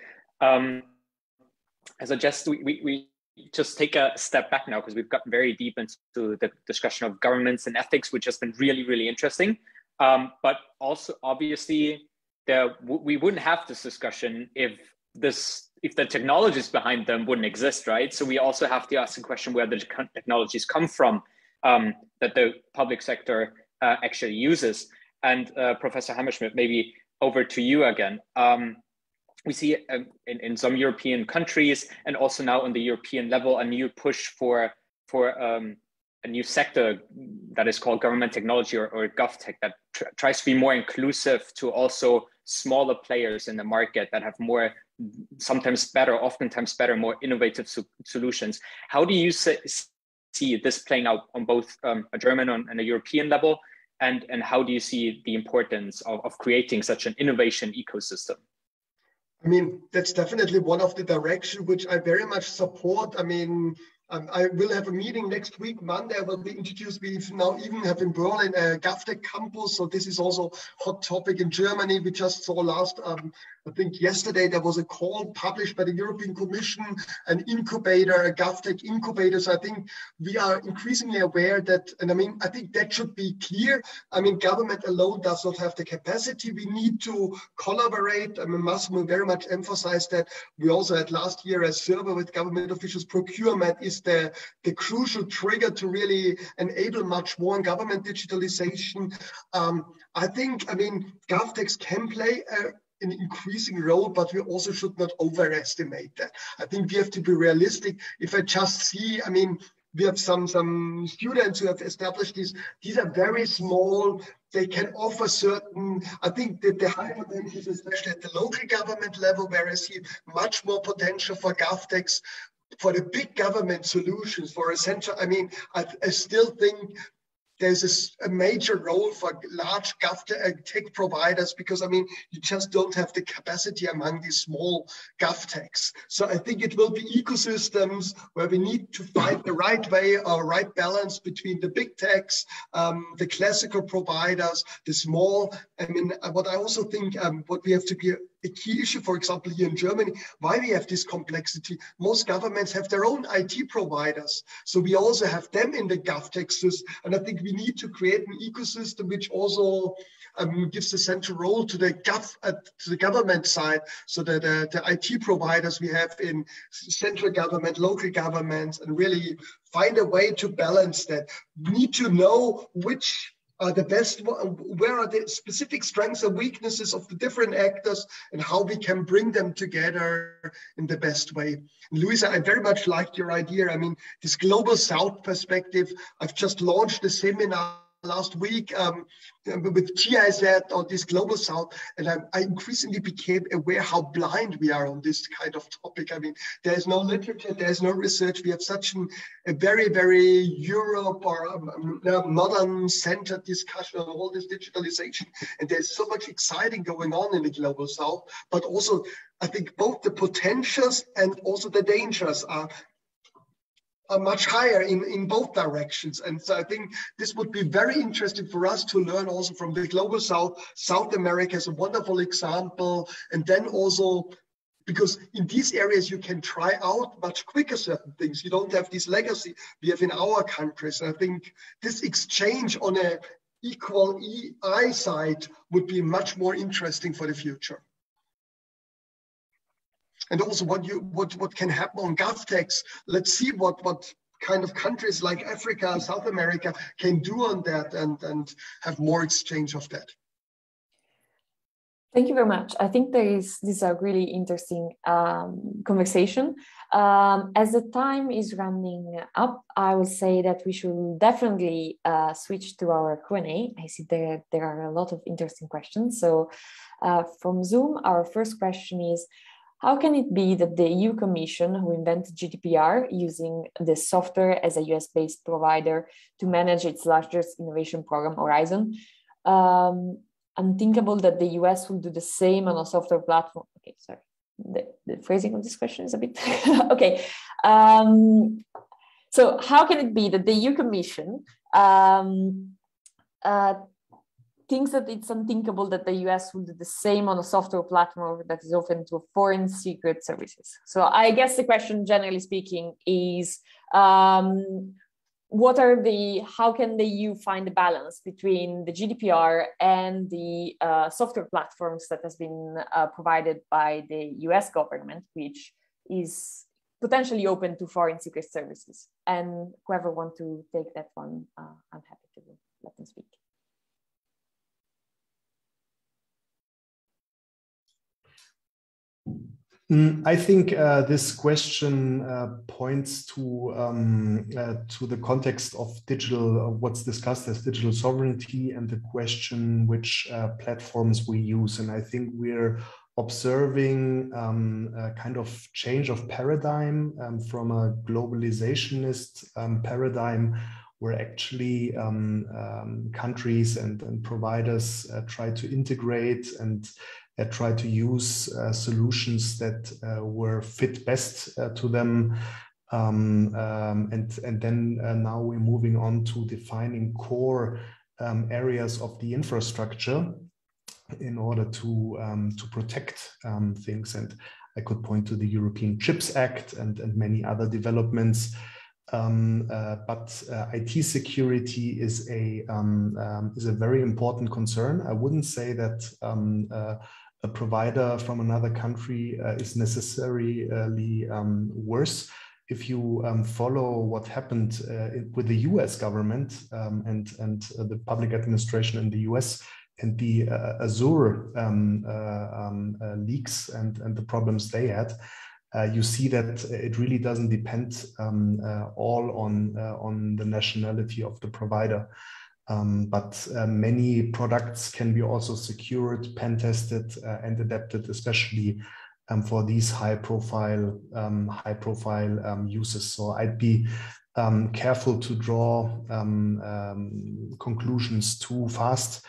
Um, I suggest we, we, we just take a step back now because we've gotten very deep into the discussion of governments and ethics, which has been really, really interesting. Um, but also, obviously, we wouldn't have this discussion if this if the technologies behind them wouldn't exist, right? So we also have to ask the question where the technologies come from um, that the public sector uh, actually uses. And uh, Professor Hammerschmid, maybe over to you again. Um, we see um, in, in some European countries and also now on the European level a new push for for um, a new sector that is called government technology or, or GovTech that tr tries to be more inclusive to also smaller players in the market that have more sometimes better, oftentimes better, more innovative so solutions. How do you see this playing out on both um, a German and a European level? And, and how do you see the importance of, of creating such an innovation ecosystem? I mean, that's definitely one of the direction which I very much support. I mean, um, I will have a meeting next week, Monday. I will be introduced. We now even have in Berlin a GovTech campus. So this is also hot topic in Germany. We just saw last um, I think yesterday there was a call published by the European Commission, an incubator, a GovTech incubator. So I think we are increasingly aware that, and I mean, I think that should be clear. I mean, government alone does not have the capacity. We need to collaborate. I mean, Massimo very much emphasized that. We also had last year a survey with government officials. Procurement is the, the crucial trigger to really enable much more in government digitalization. Um, I think, I mean, GovTechs can play a an increasing role, but we also should not overestimate that. I think we have to be realistic. If I just see, I mean, we have some some students who have established these. These are very small. They can offer certain. I think that the high potential is especially at the local government level, where I see much more potential for GovTechs for the big government solutions for a central. I mean, I, I still think there's a, a, major role for large GovTech uh, providers because I mean you just don't have the capacity among these small GovTechs. So I think it will be ecosystems where we need to find the right way or right balance between the big techs, um, the classical providers, the small. I mean, uh, what I also think um, what we have to be a key issue, for example, here in Germany, why we have this complexity. Most governments have their own IT providers. So we also have them in the GovTech system. And I think we need to create an ecosystem which also um, gives a central role to the gov uh, to the government side, so that uh, the IT providers we have in central government, local governments, and really find a way to balance that. We need to know which are the best where are the specific strengths and weaknesses of the different actors and how we can bring them together in the best way. And luisa i very much liked your idea. I mean this global south perspective i've just launched a seminar last week um, with GIZ on this global south, and I, I, increasingly became aware how blind we are on this kind of topic. I mean, there's no literature, there's no research. We have such an, a very, very Europe or um, um modern centered discussion on all this digitalization, and there's so much exciting going on in the global south. But also, I think both the potentials and also the dangers are are much higher in, in both directions. And so I think this would be very interesting for us to learn also from the global south. South America is a wonderful example. And then also because in these areas you can try out much quicker certain things. You don't have this legacy we have in our countries. And I think this exchange on a equal EI side would be much more interesting for the future and also what you what what can happen on GovTechs. Let's see what what kind of countries like Africa, South America can do on that and and have more exchange of that. Thank you very much. I think there is this is a really interesting um, conversation. Um, as the time is running up, I would say that we should definitely uh, switch to our Q and A. I see there there are a lot of interesting questions. So, uh, from Zoom, our first question is how can it be that the EU Commission, who invented GDPR using the software as a US based provider to manage its largest innovation program, Horizon, um, unthinkable that the US will do the same on a software platform? Okay, sorry. The, the phrasing of this question is a bit okay. Um, so, how can it be that the EU Commission um, uh, thinks that it's unthinkable that the US would do the same on a software platform that is open to foreign secret services. So I guess the question, generally speaking, is um, what are the how can the EU find the balance between the GDPR and the uh, software platforms that has been uh, provided by the US government, which is potentially open to foreign secret services? And whoever want to take that one, uh, I'm happy to let them speak. I think uh, this question uh, points to um, uh, to the context of digital, uh, what's discussed as digital sovereignty, and the question which uh, platforms we use. And I think we're observing um, a kind of change of paradigm um, from a globalizationist um, paradigm where actually um, um, countries and, and providers uh, try to integrate and uh, try to use uh, solutions that uh, were fit best to them. Um, um, and, and then now we're moving on to defining core um, areas of the infrastructure in order to, um, to protect um, things. And I could point to the European Chips Act and, and many other developments. Um, uh, but uh, IT security is a um, um, is a very important concern. I wouldn't say that uh, a provider from another country uh, is necessarily um, worse. If you um, follow what happened uh, with the US government um, and, and uh, the public administration in the US and the uh, Azure um, uh, um, uh, leaks and, and the problems they had, you see that it really doesn't depend um, all on, on the nationality of the provider. Um, but uh, many products can be also secured, pen tested, uh, and adapted, especially um, for these high profile, um, high profile um, uses. So I'd be um, careful to draw um, conclusions too fast.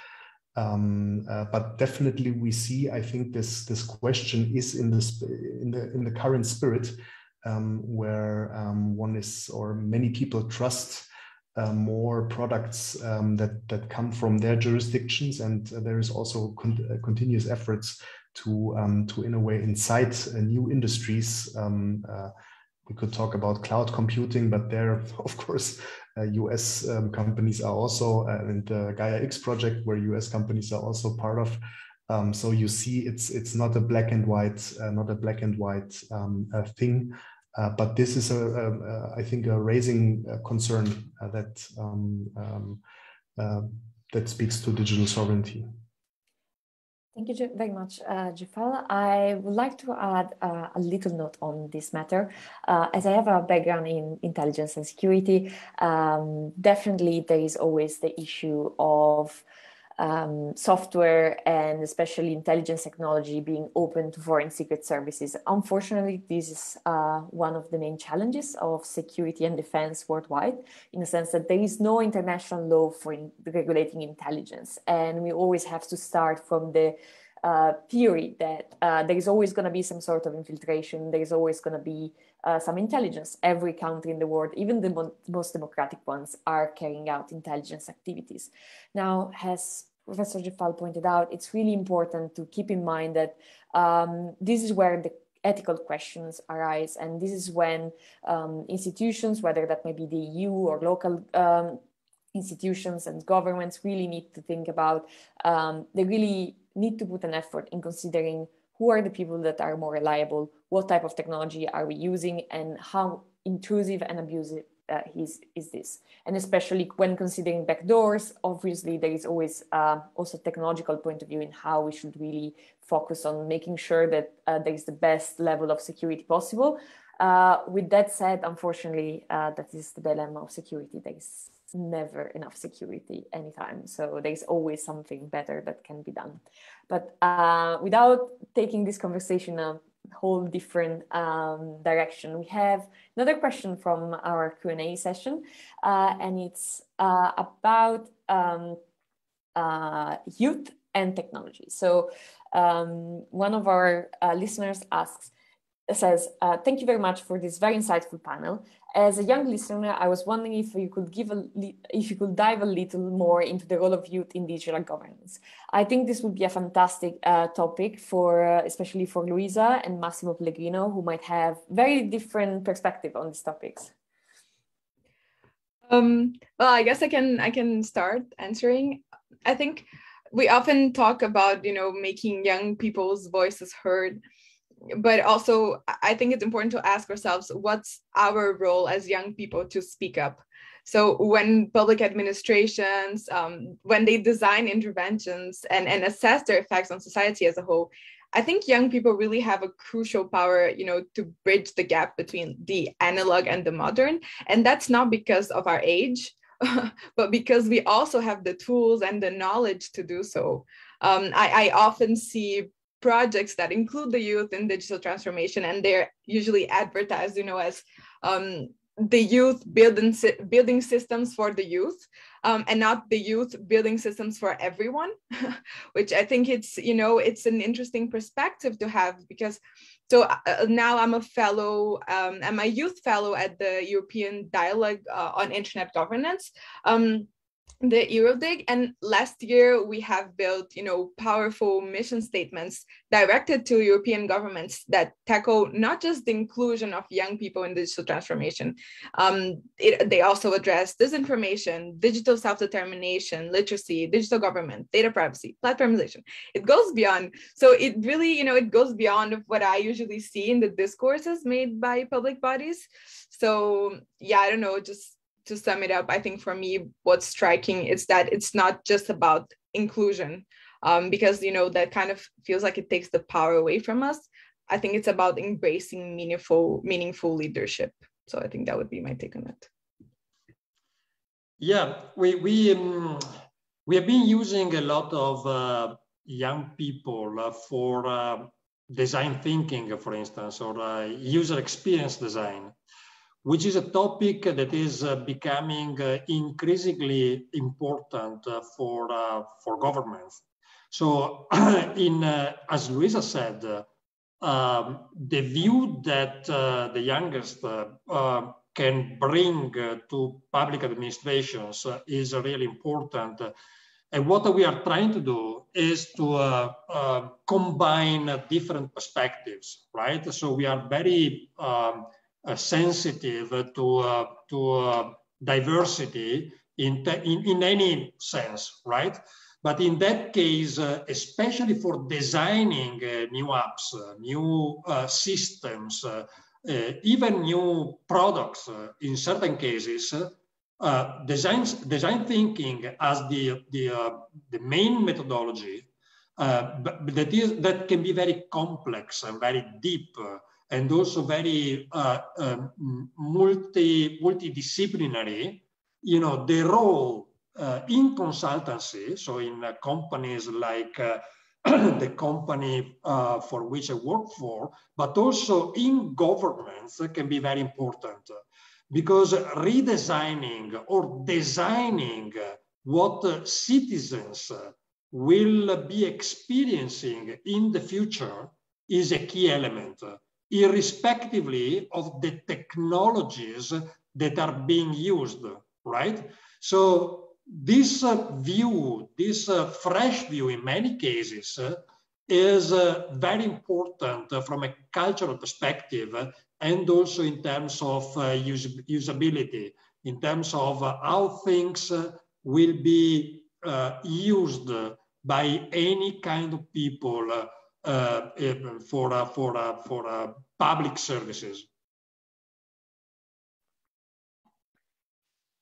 Uh, but definitely, we see. I think this this question is in this in the in the current spirit, where one is or many people trust uh, more products um, that that come from their jurisdictions, and uh, there is also con uh, continuous efforts to um, to in a way incite uh, new industries. Um, uh, we could talk about cloud computing, but there, of course, U.S. Um, companies are also, and the Gaia X project, where U.S. companies are also part of. Um, so you see, it's it's not a black and white, not a black and white um, thing. Uh, but this is, a, a, a, I think, a raising concern uh, that um, um, uh, that speaks to digital sovereignty. Thank you very much, uh. I would like to add uh, a little note on this matter. Uh, as I have a background in intelligence and security, um, definitely there is always the issue of um, software and especially intelligence technology being open to foreign secret services. Unfortunately, this is uh, one of the main challenges of security and defense worldwide, in the sense that there is no international law for in regulating intelligence. And we always have to start from the uh, theory that uh, there is always going to be some sort of infiltration, there is always going to be uh, some intelligence. Every country in the world, even the mo most democratic ones, are carrying out intelligence activities. Now, as Professor Djeffal pointed out, it's really important to keep in mind that um, this is where the ethical questions arise, and this is when um, institutions, whether that may be the EU or local um, institutions and governments, really need to think about. Um, they really need to put an effort in considering who are the people that are more reliable, what type of technology are we using, and how intrusive and abusive uh, is, is this. And especially when considering backdoors, obviously there is always uh, also technological point of view in how we should really focus on making sure that uh, there is the best level of security possible. Uh, with that said, unfortunately, uh, that is the dilemma of security. There is never enough security anytime. So there's always something better that can be done. But uh, without taking this conversation a whole different um, direction, we have another question from our Q&A session, uh, and it's uh, about um, uh, youth and technology. So um, one of our uh, listeners asks, says, uh, thank you very much for this very insightful panel. As a young listener, I was wondering if you could give a if you could dive a little more into the role of youth in digital governance. I think this would be a fantastic uh, topic for, uh, especially for Luisa and Massimo Pellegrino, who might have very different perspective on these topics. Um, well, I guess I can I can start answering. I think we often talk about you know making young people's voices heard but also i think it's important to ask ourselves what's our role as young people to speak up? So when public administrations um, when they design interventions and, and assess their effects on society as a whole i think young people really have a crucial power you know to bridge the gap between the analog and the modern. And that's not because of our age but because we also have the tools and the knowledge to do so. Um, I, I often see projects that include the youth in digital transformation and they're usually advertised you know as um, the youth building building systems for the youth um, and not the youth building systems for everyone which i think it's you know it's an interesting perspective to have because so uh, now i'm a fellow um, i'm a youth fellow at the european dialogue uh, on internet governance. Um, the Eurodig. And last year, we have built, you know, powerful mission statements directed to European governments that tackle not just the inclusion of young people in digital transformation. Um, it, they also address disinformation, digital self-determination, literacy, digital government, data privacy, platformization. It goes beyond. So it really, you know, it goes beyond what I usually see in the discourses made by public bodies. So yeah, I don't know, just to sum it up, I think for me, what's striking is that it's not just about inclusion, um, because you know that kind of feels like it takes the power away from us. I think it's about embracing meaningful, meaningful leadership. So I think that would be my take on it. Yeah, we we um, we have been using a lot of uh, young people uh, for uh, design thinking, for instance, or uh, user experience design which is a topic that is uh, becoming uh, increasingly important uh, for, uh, for governments. So, in, uh, as Luisa said, um, the view that uh, the youngest can bring to public administrations is really important. And what we are trying to do is to combine different perspectives, right? So we are very um, uh, sensitive to, uh, to uh, diversity in, in, in any sense, right? But in that case, uh, especially for designing uh, new apps, uh, new systems, even new products, in certain cases, design, design thinking as the, the, the main methodology uh, that is that can be very complex and very deep uh, and also very uh, um, multi multidisciplinary. You know, the role uh, in consultancy, so in uh, companies like uh, the company uh, for which I work for, but also in governments can be very important because redesigning or designing what citizens will be experiencing in the future is a key element, irrespectively of the technologies that are being used, right? So this uh, view, this uh, fresh view in many cases uh, is uh, very important uh, from a cultural perspective uh, and also in terms of us usability, in terms of how things will be used by any kind of people for, for, for public services.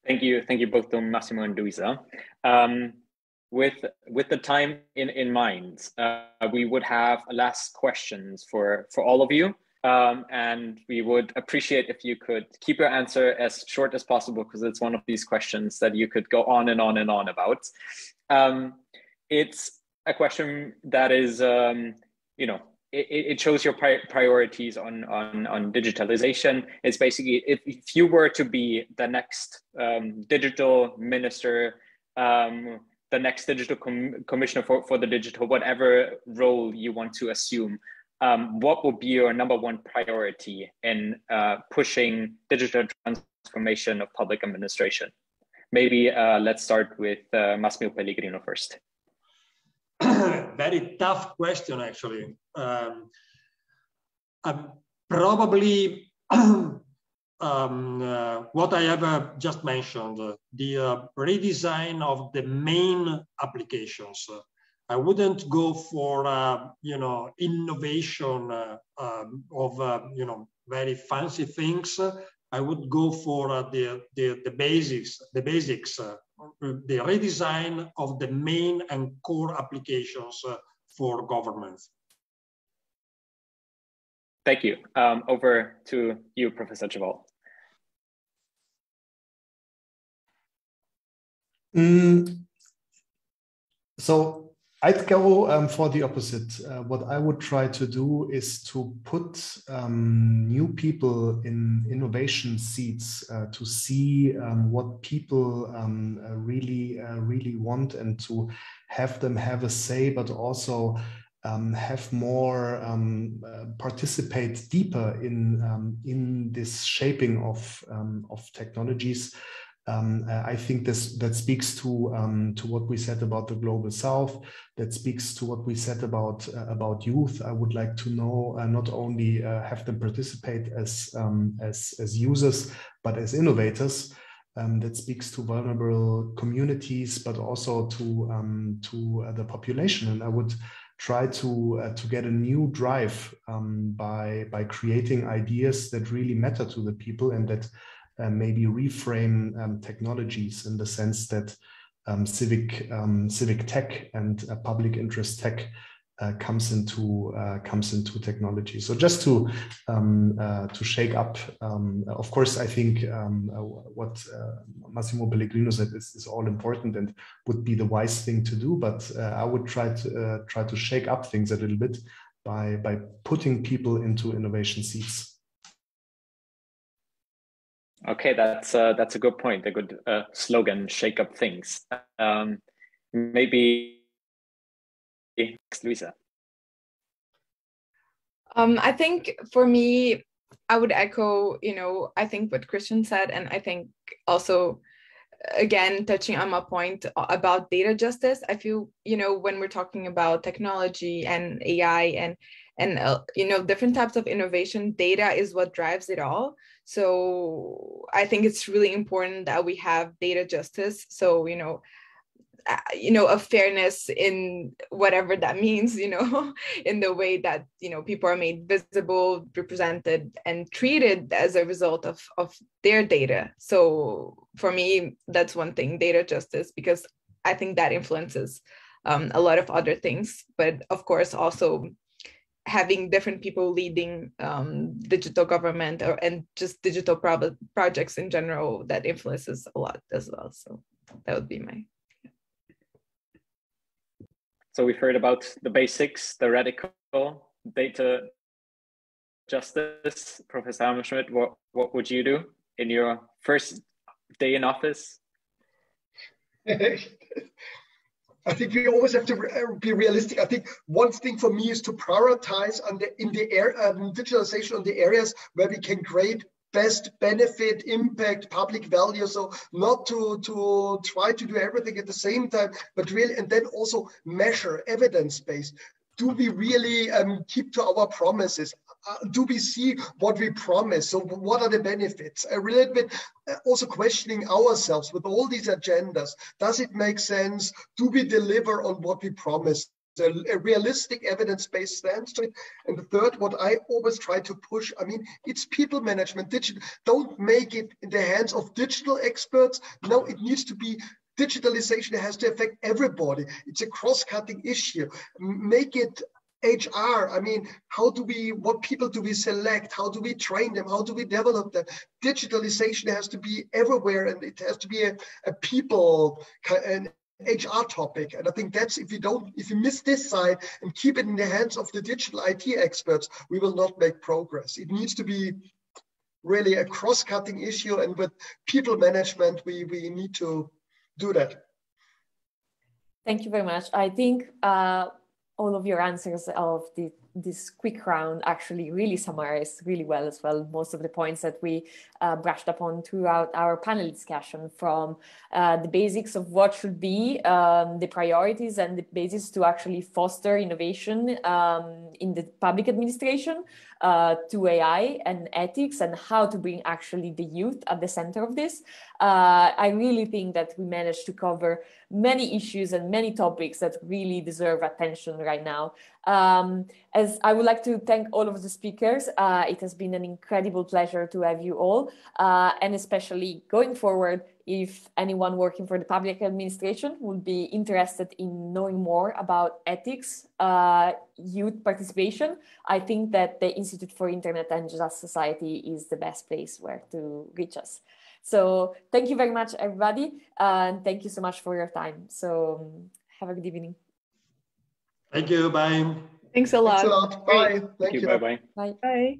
Thank you, thank you both, Don Massimo and Luisa. Um, with with the time in in mind, uh, we would have last questions for for all of you, um, and we would appreciate if you could keep your answer as short as possible because it's one of these questions that you could go on and on and on about. Um, it's a question that is, um, you know, it, it shows your pri priorities on, on, on digitalization. It's basically if, if you were to be the next um, digital minister, um, the next digital com commissioner for, for the digital, whatever role you want to assume, um, what would be your number one priority in uh, pushing digital transformation of public administration? Maybe uh, let's start with uh, Pellegrino first. very tough question, actually. Um, probably um, uh, what I have uh, just mentioned, uh, the uh, redesign of the main applications. I wouldn't go for, uh, you know, innovation um, of, you know, very fancy things. I would go for the, the, the basics, the basics the redesign of the main and core applications uh, for governments. Thank you. Um, over to you, Professor Djeffal. Mm, so I'd go um, for the opposite. Uh, what I would try to do is to put um, new people in innovation seats uh, to see um, what people um, uh, really, uh, really want and to have them have a say, but also um, have more um, uh, participate deeper in in this shaping of of technologies um, uh, I think this that speaks to um, to what we said about the global south. That speaks to what we said about uh, about youth. I would like to know uh, not only uh, have them participate as um, as as users, but as innovators. Um, that speaks to vulnerable communities, but also to um, to uh, the population. And I would try to uh, to get a new drive um, by by creating ideas that really matter to the people and that maybe reframe um, technologies in the sense that um, civic um, civic tech and uh, public interest tech uh, comes into uh, comes into technology. So just to um, uh, to shake up, um, of course, I think um, uh, what Massimo Pellegrino said is, is all important and would be the wise thing to do. But I would try to try to shake up things a little bit by by putting people into innovation seats. Okay, that's uh, that's a good point. A good uh, slogan: "Shake up things." Um, maybe, Luisa. Um, I think for me, I would echo. You know, I think what Christian said, and I think also, again, touching on my point about data justice. I feel you know when we're talking about technology and AI and and uh, you know different types of innovation, data is what drives it all so I think it's really important that we have data justice. So, you know, uh, you know a fairness in whatever that means you know in the way that you know people are made visible represented and treated as a result of of their data so for me that's one thing data justice because i think that influences um, a lot of other things. But of course, also having different people leading um, digital government or, and just digital pro- projects in general that influences a lot as well. So that would be my. So we've heard about the basics, the radical data justice. Professor Hammerschmid, what, what would you do in your first day in office? I think we always have to uh, be realistic. I think one thing for me is to prioritize on the, in the air, um, digitalization on the areas where we can create best benefit, impact, public value. So not to, to try to do everything at the same time, but really, and then also measure evidence-based. Do we really um, keep to our promises? Uh, do we see what we promise? So what are the benefits? A little bit uh, also questioning ourselves with all these agendas. Does it make sense? Do we deliver on what we promise? A, realistic evidence-based stance to it. And the third, what I always try to push, I mean, it's people management. Digital, don't make it in the hands of digital experts. No, it needs to be digitalization It has to affect everybody. It's a cross-cutting issue. Make it HR, I mean, how do we, what people do we select? How do we train them? How do we develop them? Digitalization has to be everywhere and it has to be a, a people, an HR topic. And I think that's, if you don't, if you miss this side and keep it in the hands of the digital IT experts, we will not make progress. It needs to be really a cross-cutting issue and with people management, we, we need to do that. Thank you very much. I think uh, all of your answers of the, this quick round actually really summarized really well as well most of the points that we uh, brushed upon throughout our panel discussion from uh, the basics of what should be um, the priorities and the basis to actually foster innovation um, in the public administration uh, to AI and ethics and how to bring actually the youth at the center of this. Uh, I really think that we managed to cover many issues and many topics that really deserve attention right now. Um, as I would like to thank all of the speakers. Uh, it has been an incredible pleasure to have you all, uh, and especially going forward, if anyone working for the public administration would be interested in knowing more about ethics, uh, youth participation, I think that the Institute for Internet and Just Society is the best place where to reach us. So thank you very much, everybody, and thank you so much for your time. So um, have a good evening. Thank you. Bye. Thanks a lot. Thanks a lot. Bye. Thank, Thank you. Bye-bye. Bye. Bye.